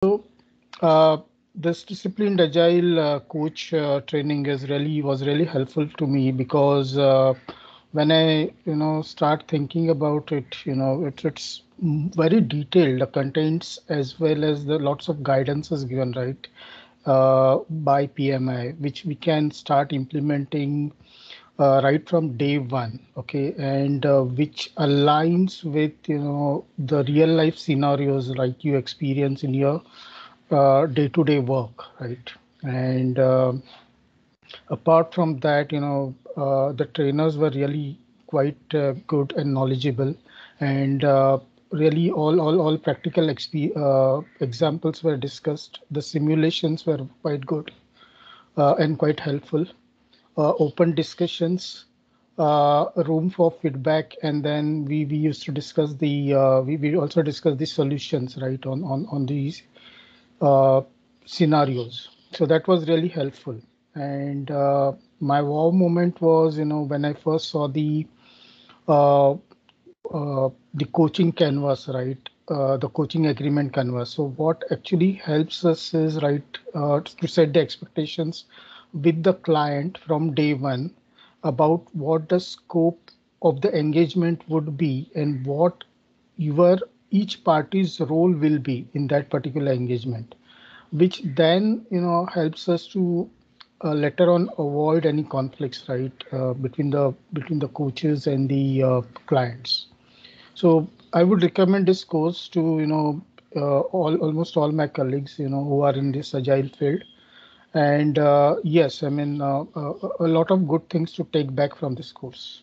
So uh, this disciplined agile uh, coach uh, training is really was really helpful to me because uh, when I you know start thinking about it, you know it, it's very detailed. The contents as well as the lots of guidance is given right uh, by PMI, which we can start implementing uh, right from day one okay? And uh, which aligns with you know the real life scenarios like you experience in your uh, day-to-day work right? And um, apart from that you know uh, the trainers were really quite uh, good and knowledgeable. And uh, really all all all practical examples were discussed. The simulations were quite good and quite helpful. uh, open discussions, uh, room for feedback, and then we, we used to discuss the uh, we, we also discuss the solutions right on on on these scenarios. So that was really helpful. And my wow moment was you know when I first saw the uh, the coaching canvas, right? Uh, the coaching agreement canvas. So what actually helps us is right uh, to set the expectations with the client from day one about what the scope of the engagement would be and what your each party's role will be in that particular engagement which then you know helps us to uh, later on avoid any conflicts right uh, between the between the coaches and the uh, clients. So i would recommend this course to you know uh, all almost all my colleagues you know who are in this agile field and uh, yes, I mean, uh, uh, a lot of good things to take back from this course.